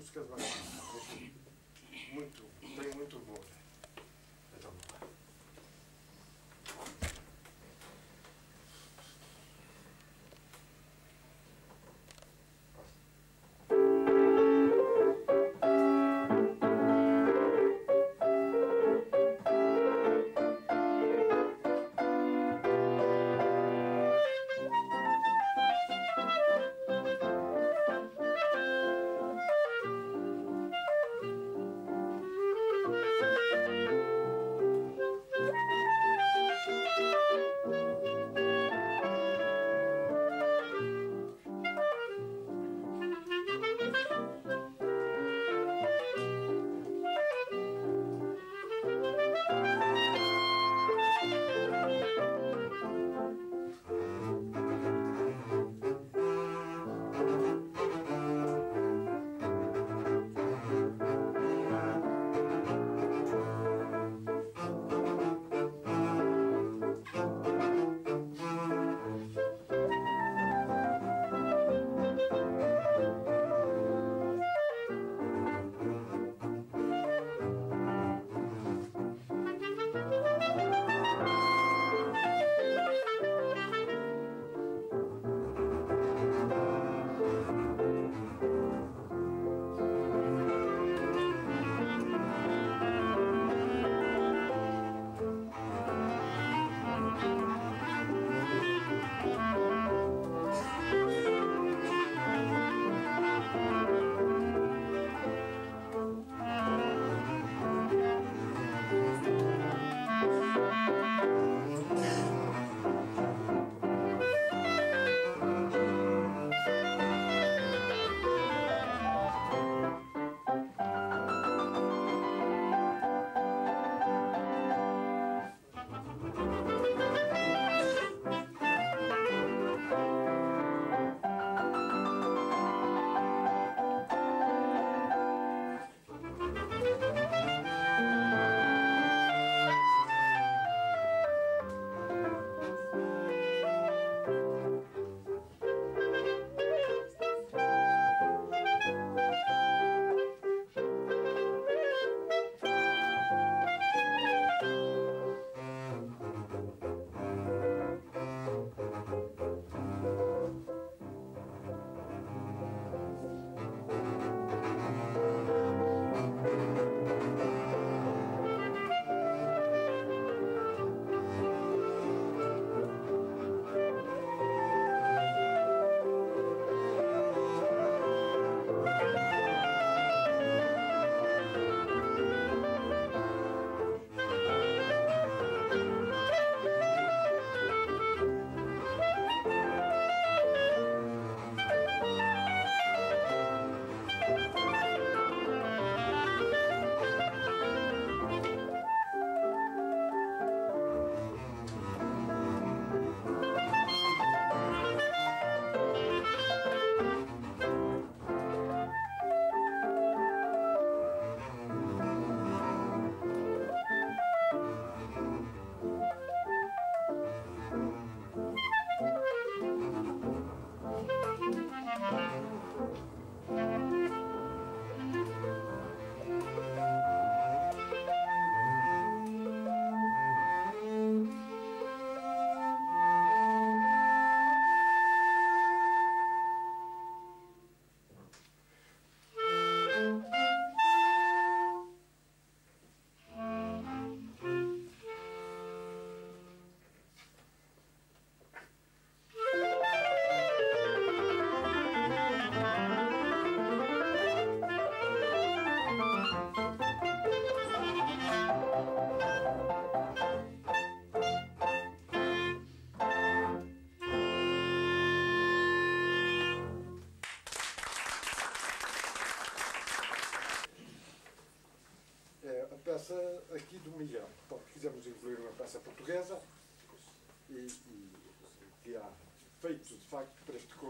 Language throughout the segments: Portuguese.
se fosse uma música de banda. Muito, tem muito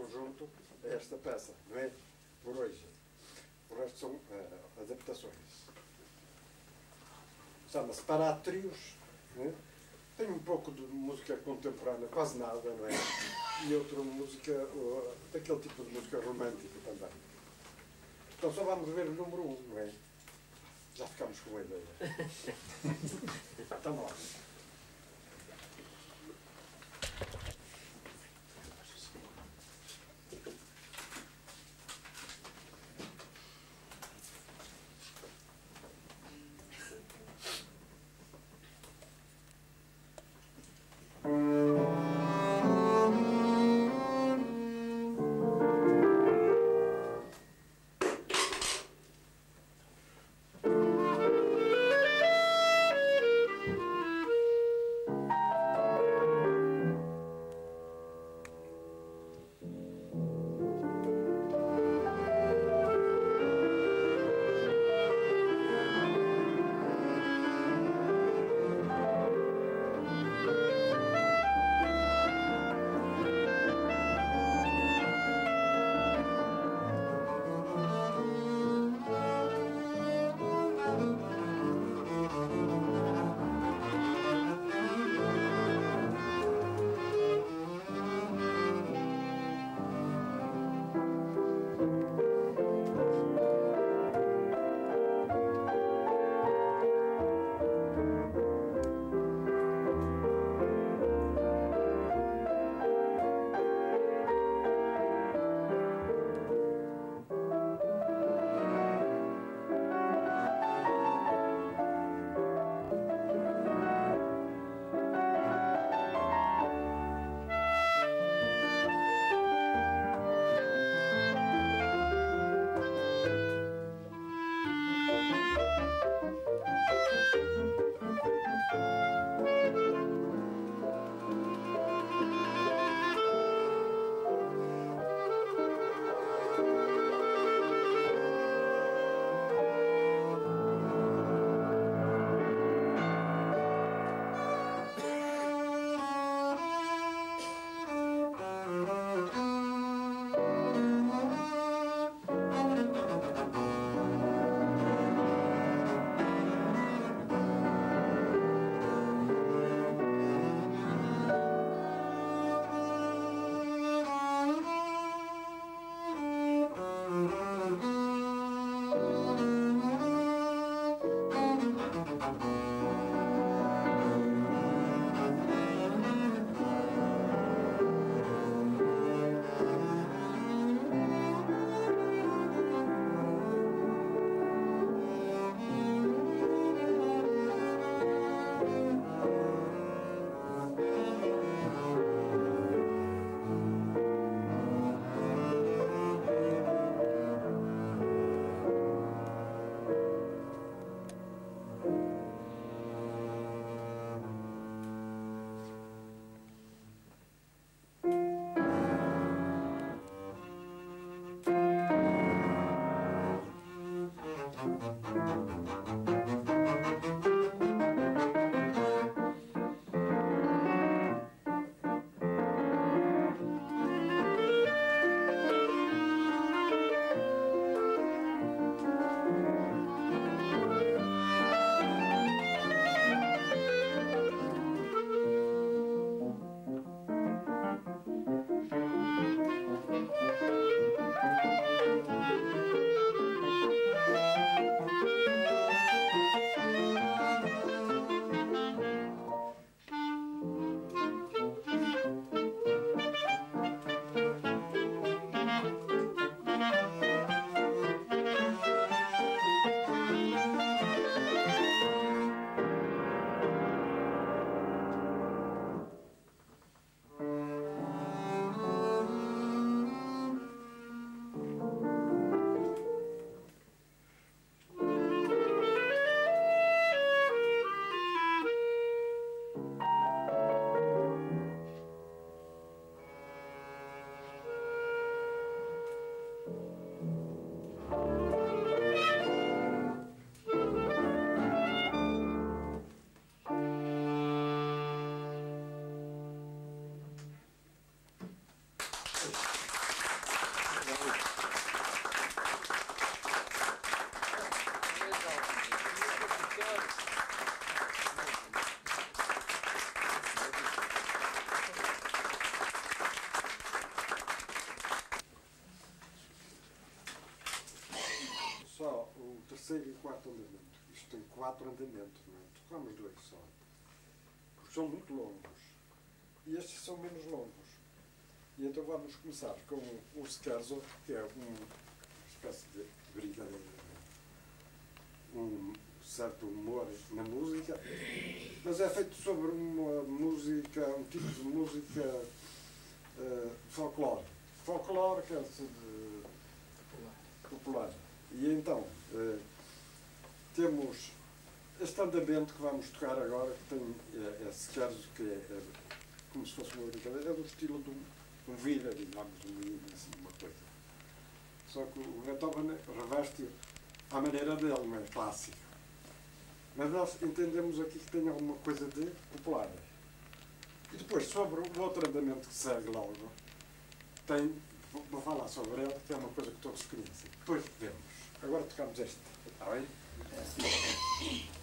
conjunto, é esta peça, não é? Por hoje. O resto são eh, adaptações. Chama-se Parátrios. É? Tem um pouco de música contemporânea, quase nada, não é? E outra música, uh, daquele tipo de música romântica também. Então só vamos ver o número 1, um, não é? Já ficamos com a ideia. Estamos lá. Só o terceiro e o quarto andamento. Isto tem quatro andamentos, não é? Tocamos dois só. Porque são muito longos. E estes são menos longos. E então vamos começar com o scherzo, que é uma espécie de brincadeira, um certo humor na música, mas é feito sobre uma música, um tipo de música uh, folclore. Folclore quer dizer popular. E então, uh, temos este andamento que vamos tocar agora, que tem é, é scherzo, que é, é, como se fosse uma brincadeira, é do estilo de vira, digamos, assim, uma coisa. Só que o Beethoven reveste à maneira dele, não é clássico. Mas nós entendemos aqui que tem alguma coisa de popular. E depois, sobre o outro andamento que segue logo, tem, vou falar sobre ele, que é uma coisa que todos conhecem. Depois vemos. Agora tocamos este. Está bem? É.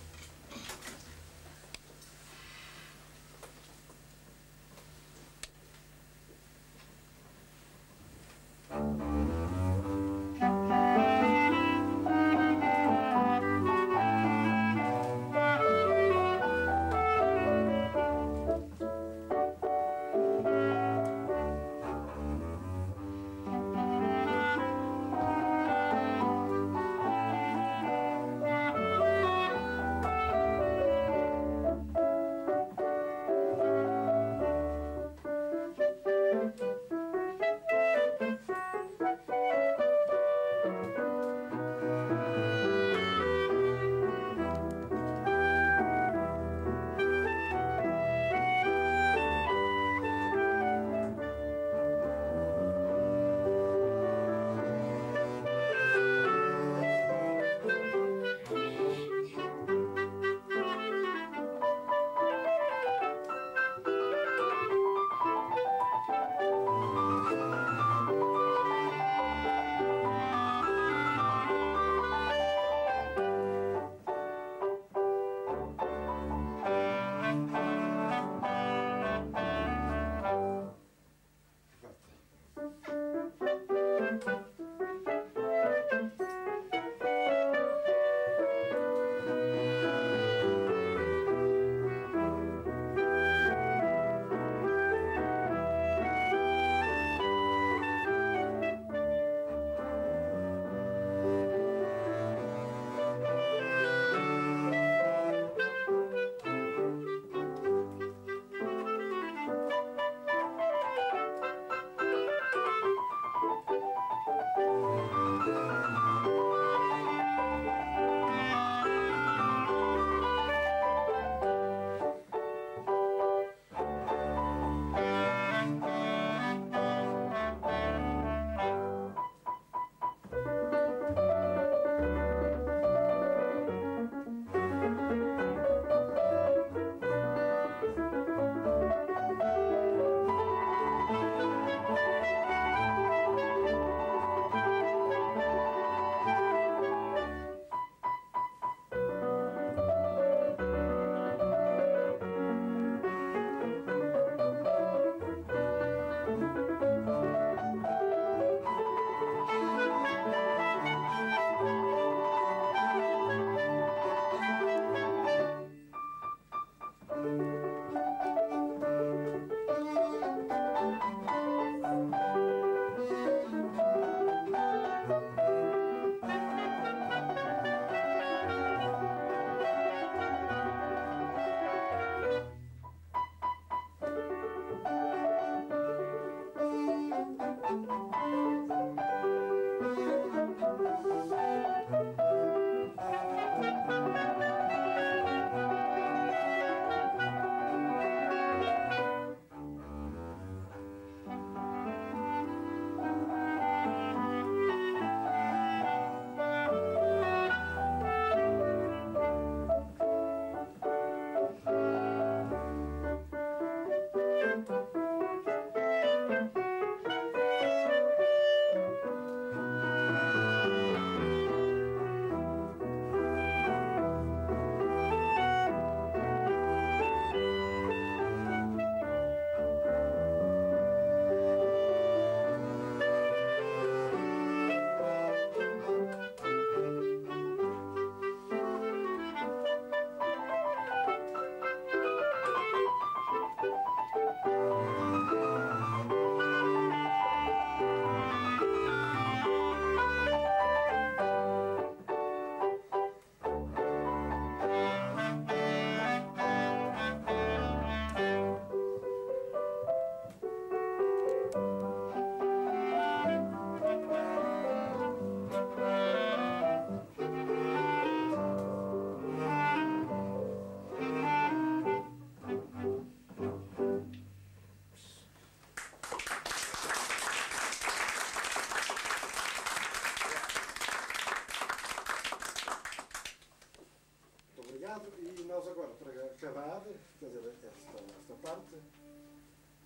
parte,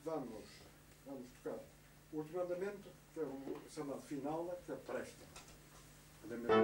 vamos, vamos tocar o último andamento, que é o chamado final, que é presta. Andamento.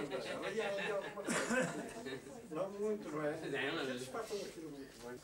Não, não, não. ali. Não muito, não é? Não, não. É. Eles passam aquilo muito bem.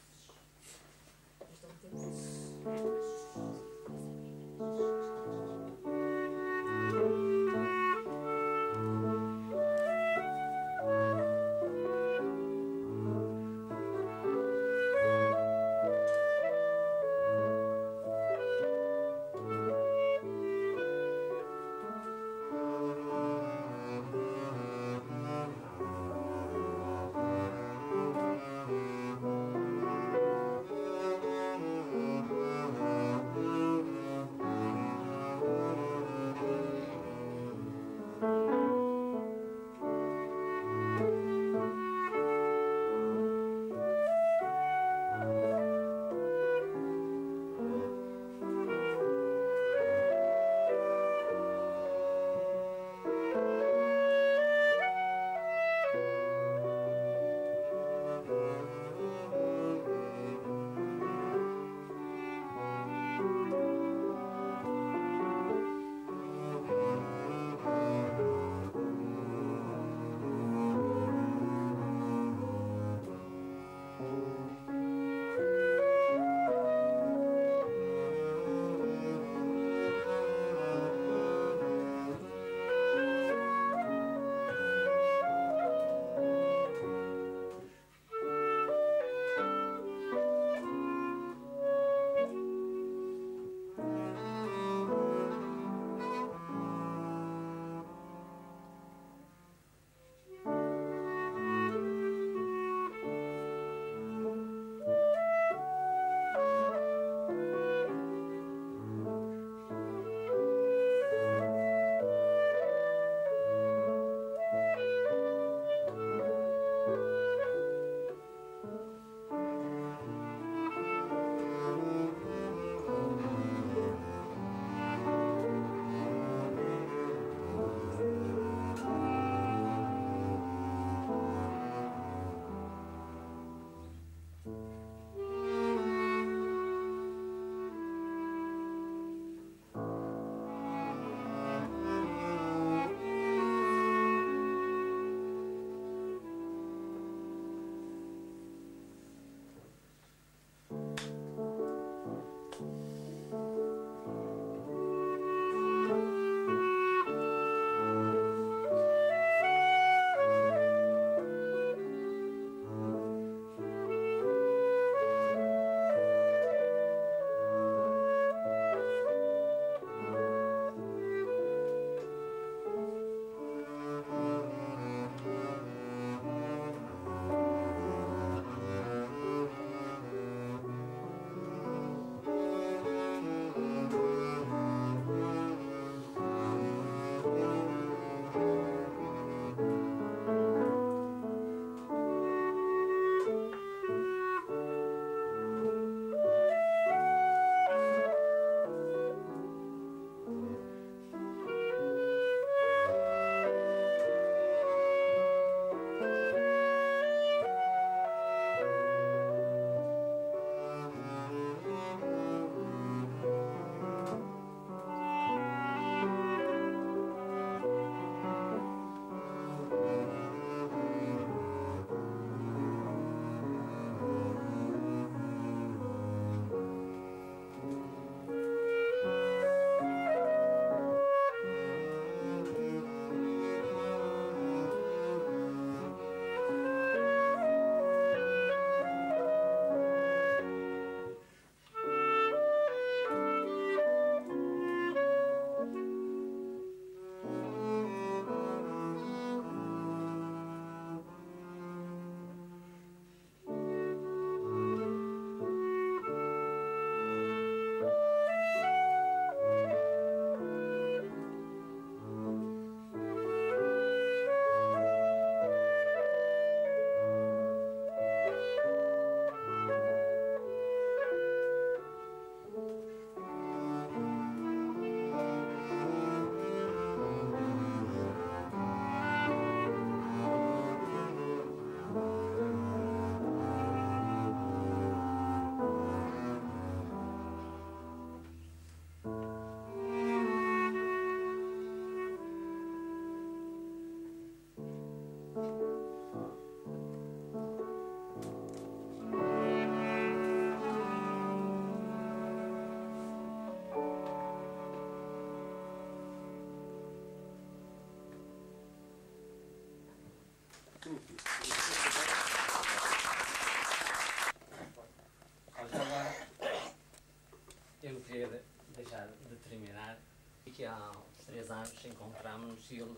Ele,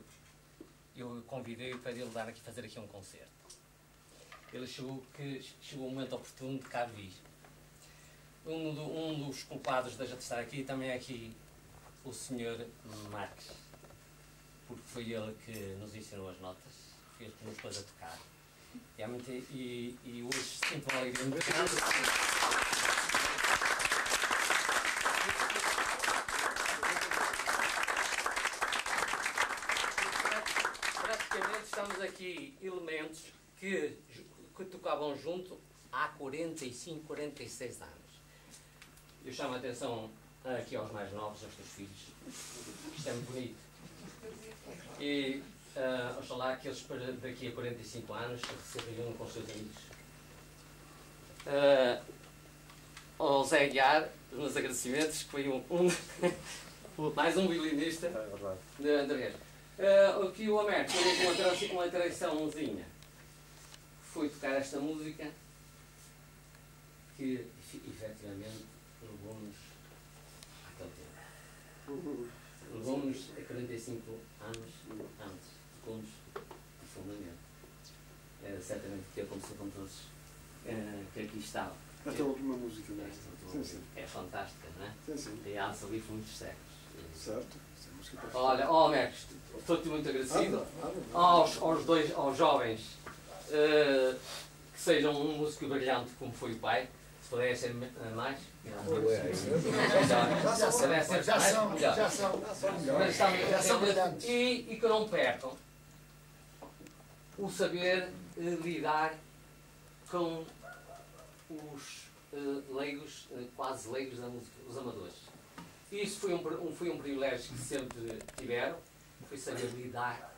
eu convidei-o para ele dar aqui, fazer aqui um concerto. Ele chegou, que chegou o momento oportuno de cá vir. Um, do, um dos culpados de estar aqui também é aqui o Sr. Marques, porque foi ele que nos ensinou as notas, fez que nos pôs a tocar. E, e, e hoje sinto uma alegria muito grande. Praticamente estamos aqui elementos que, que tocavam junto há 45, 46 anos. Eu chamo a atenção aqui aos mais novos, aos teus filhos. Isto é muito bonito. E uh, oxalá que eles para daqui a 45 anos se reúnam com os seus amigos. Uh, ao Zé Guiar, os meus agradecimentos, que foi um, um mais um violinista é de Andrés. Uh, aqui o Américo teve uma, uma traiçãozinha. Foi tocar esta música que efetivamente levou-nos àquele tempo. Levou-nos a 45 anos antes, tocou-nos profundamente. É certamente o que aconteceu com todos uh, que aqui estavam. Esta é a última música desta. Sim, sim. É fantástica, não é? Sim, sim. E há ali muitos séculos. Certo. Olha, ó oh, Mercos, estou-te muito agradecido. Aos, aos dois, aos jovens, uh, que sejam um músico brilhante como foi o pai, se puder ser mais. Já, já, são, já são, já são, já são brilhantes. E, e que não percam o saber uh, lidar com os uh, leigos, uh, quase leigos da música, os amadores. Isso foi um, foi um privilégio que sempre tiveram, foi saber lidar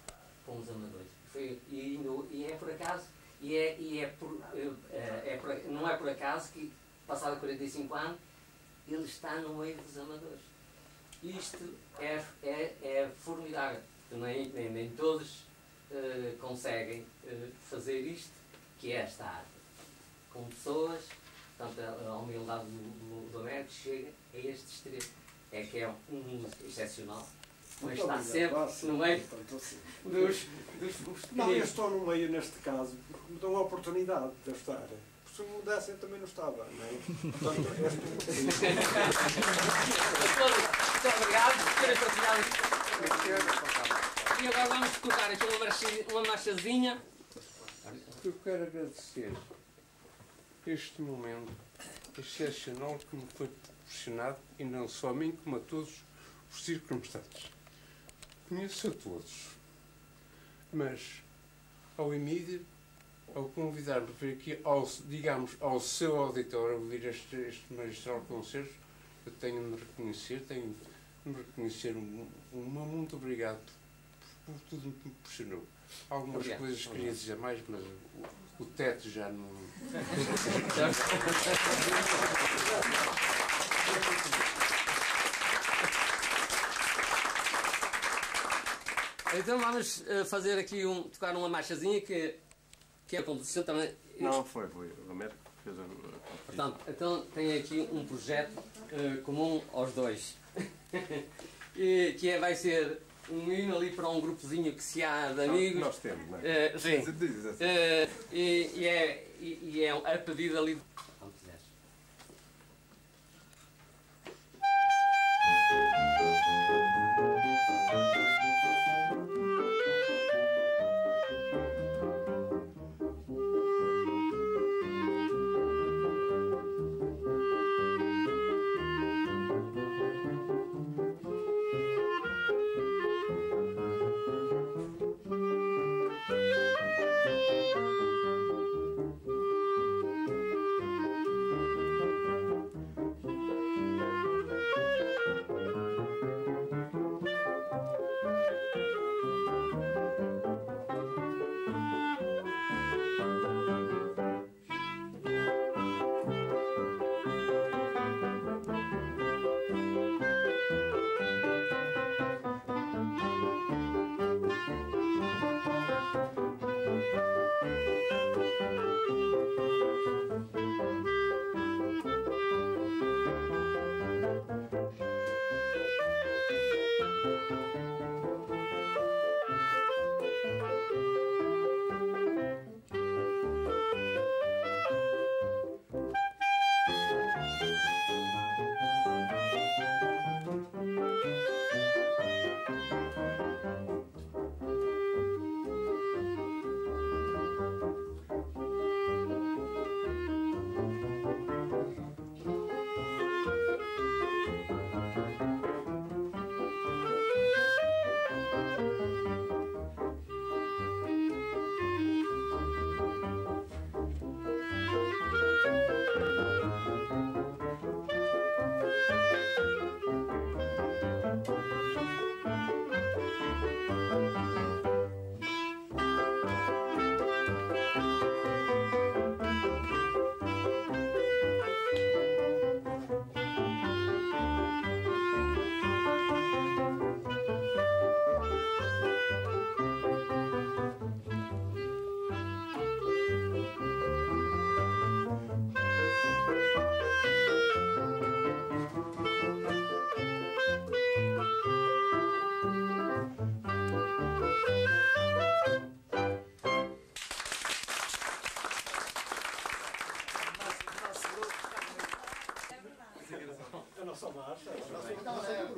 com os amadores. Foi, e, e é por acaso, e é, e é, por, é, é por, não é por acaso que, passado 45 anos, ele está no meio dos amadores. Isto é, é, é formidável. Nem, nem, nem todos uh, conseguem uh, fazer isto, que é esta arte. Com pessoas, portanto, a, a humildade do, do, do Américo chega a este extremo. É que é um músico excepcional, mas está sempre no meio dos, dos, dos Não, eu estou no meio neste caso, porque me dão a oportunidade de estar. Se me mudassem também não estava, não é? Portanto, este... Muito obrigado por terem partilhado E agora vamos tocar aqui uma, marchazinha. Eu quero agradecer este momento excepcional que me foi proporcionado, e não só a mim, como a todos os circunstantes. Conheço a todos, mas ao Emílio ao convidar-me para vir aqui, ao, digamos, ao seu auditório, a ouvir este, este magistral concerto, eu tenho de me reconhecer, tenho de me reconhecer um, um, muito obrigado por, por, tudo que me proporcionou. Algumas obrigado. coisas queria dizer mais, mas o, o teto já não. Então vamos eh, fazer aqui um, tocar uma marchazinha que que a composição também. Não, foi, foi. O Romero fez a. Portanto, então tem aqui um projeto uh, comum aos dois. e, que é, vai ser um hino ali para um grupozinho que se há de amigos. Nós temos, não é? Uh, sim. Uh, e, e, é, e, e é a pedido ali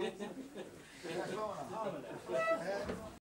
ね。